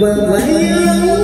Well, when you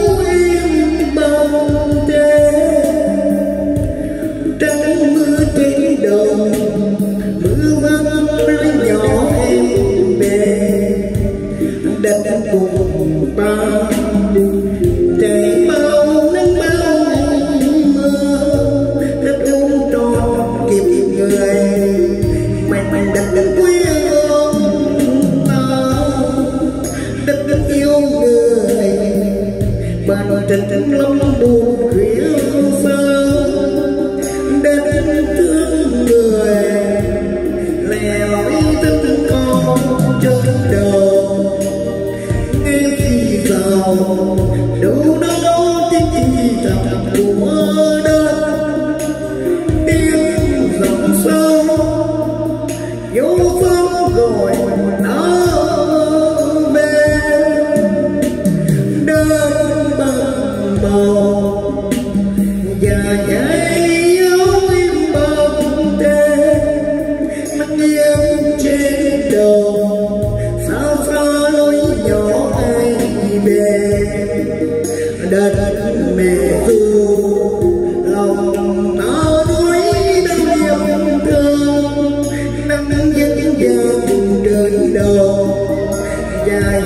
guys.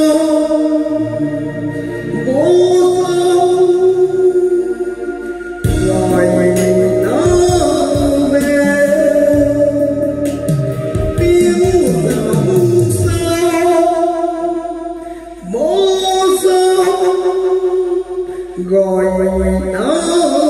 going on.